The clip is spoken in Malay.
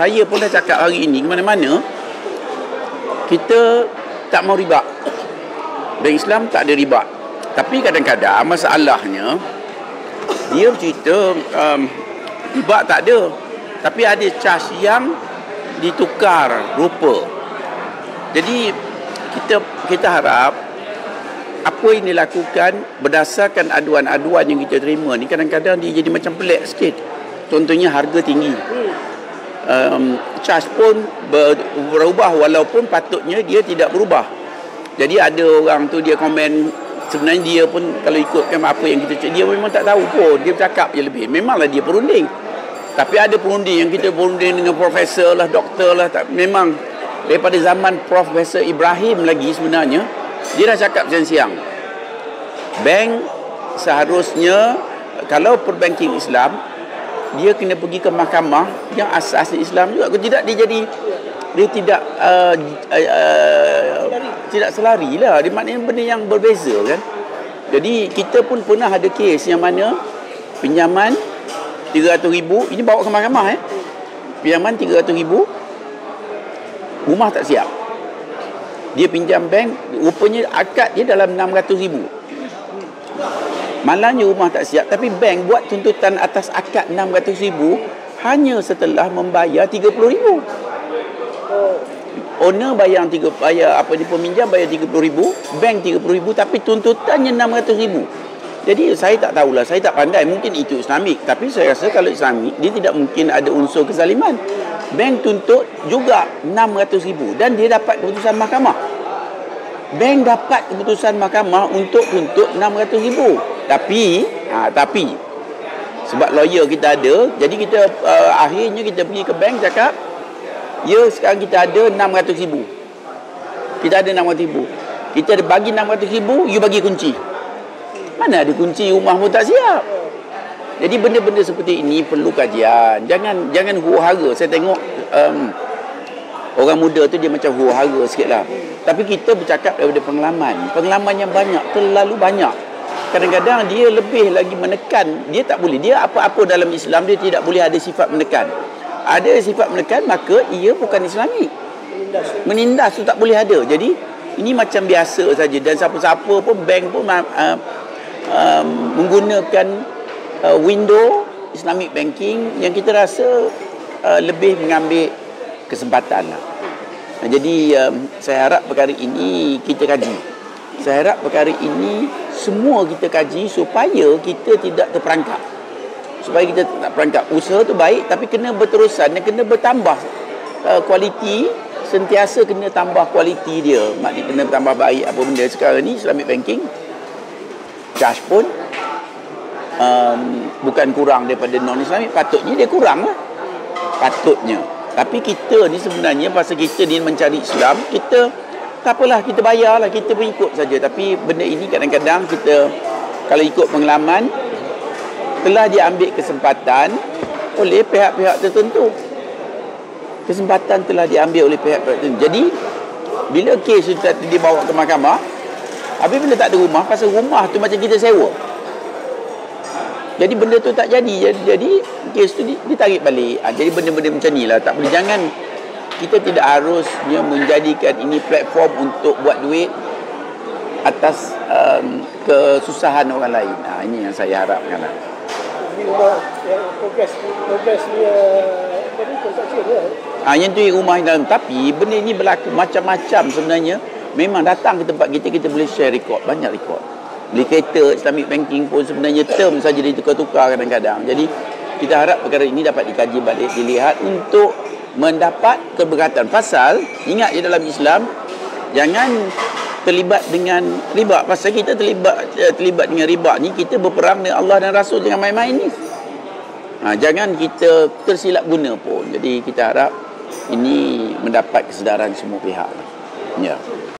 saya pun dah cakap hari ini mana-mana kita tak mau riba. Dan Islam tak ada riba. Tapi kadang-kadang masalahnya dia cerita um, riba tak ada. Tapi ada cas yang ditukar rupa. Jadi kita kita harap apa yang dilakukan berdasarkan aduan-aduan yang kita terima ni kadang-kadang dia jadi macam pelik sikit. Contohnya harga tinggi. Um, charge pun berubah walaupun patutnya dia tidak berubah. Jadi ada orang tu dia komen sebenarnya dia pun kalau ikutkan apa yang kita cakap dia memang tak tahu pun dia bercakap je lebih. Memanglah dia perunding. Tapi ada perunding yang kita perunding dengan profesor lah, doktor lah tak memang daripada zaman Profesor Ibrahim lagi sebenarnya dia dah cakap siang-siang. Bank seharusnya kalau perbanking Islam dia kena pergi ke mahkamah yang asas Islam juga. Kalau tidak dia jadi dia tidak uh, uh, uh, tidak selari lah. Dia maknanya benda yang berbeza kan. Jadi kita pun pernah ada kes yang mana pinjaman 300 ribu ini bawa ke mahkamah eh. Pinjaman 300 ribu rumah tak siap. Dia pinjam bank rupanya akad dia dalam 600 ribu. Malangnya rumah tak siap tapi bank buat tuntutan atas akad 600 ribu hanya setelah membayar 30 ribu. Owner bayar tiga bayar apa ni peminjam bayar 30 ribu, bank 30 ribu tapi tuntutannya 600 ribu. Jadi saya tak tahulah, saya tak pandai. Mungkin itu Islamik. Tapi saya rasa kalau Islamik, dia tidak mungkin ada unsur kezaliman. Bank tuntut juga 600 ribu dan dia dapat keputusan mahkamah. Bank dapat keputusan mahkamah untuk tuntut 600 ribu. Tapi, ha, tapi sebab lawyer kita ada, jadi kita uh, akhirnya kita pergi ke bank cakap, ya sekarang kita ada 600 ribu. Kita ada 600 ribu. Kita ada bagi 600 ribu, you bagi kunci. Mana ada kunci rumah pun tak siap. Jadi benda-benda seperti ini perlu kajian. Jangan jangan huru-hara. Saya tengok um, orang muda tu dia macam huru-hara sikit lah. Tapi kita bercakap daripada pengalaman. Pengalaman yang banyak, terlalu banyak. Kadang-kadang dia lebih lagi menekan. Dia tak boleh. Dia apa-apa dalam Islam, dia tidak boleh ada sifat menekan. Ada sifat menekan, maka ia bukan Islami. Menindas. Tu tak boleh ada. Jadi, ini macam biasa saja. Dan siapa-siapa pun, bank pun uh, uh, menggunakan uh, window Islamic banking yang kita rasa uh, lebih mengambil kesempatan lah. Jadi um, saya harap perkara ini kita kaji. Saya harap perkara ini semua kita kaji supaya kita tidak terperangkap. Supaya kita tak perangkap. Usaha tu baik tapi kena berterusan dan kena bertambah uh, kualiti sentiasa kena tambah kualiti dia. Maknanya kena tambah baik apa benda sekarang ni Islamic banking charge pun um, bukan kurang daripada non-Islamik patutnya dia kurang lah patutnya tapi kita ni sebenarnya pasal kita ni mencari Islam kita tak apalah kita bayar lah kita pun ikut saja tapi benda ini kadang-kadang kita kalau ikut pengalaman telah diambil kesempatan oleh pihak-pihak tertentu kesempatan telah diambil oleh pihak-pihak tertentu jadi bila kes itu dibawa ke mahkamah Habis bila tak ada rumah, pasal rumah tu macam kita sewa. Jadi benda tu tak jadi. Jadi, jadi kes tu ditarik balik. Ha, jadi benda-benda macam ni lah. Tak boleh. Jangan, kita tidak harusnya menjadikan ini platform untuk buat duit atas um, kesusahan orang lain. Ha, ini yang saya harapkan lah. Yang progres, progres ni, uh, Ha, yang tu rumah dalam. Tapi benda ini berlaku macam-macam sebenarnya memang datang ke tempat kita kita boleh share rekod banyak rekod beli kereta Islamic banking pun sebenarnya term saja ditukar-tukar kadang-kadang jadi kita harap perkara ini dapat dikaji balik dilihat untuk mendapat keberkatan pasal ingat je dalam Islam jangan terlibat dengan riba. Pasal kita terlibat eh, terlibat dengan riba ni kita berperang dengan Allah dan Rasul dengan main-main ni. Ha, jangan kita tersilap guna pun. Jadi kita harap ini mendapat kesedaran semua pihak. Ya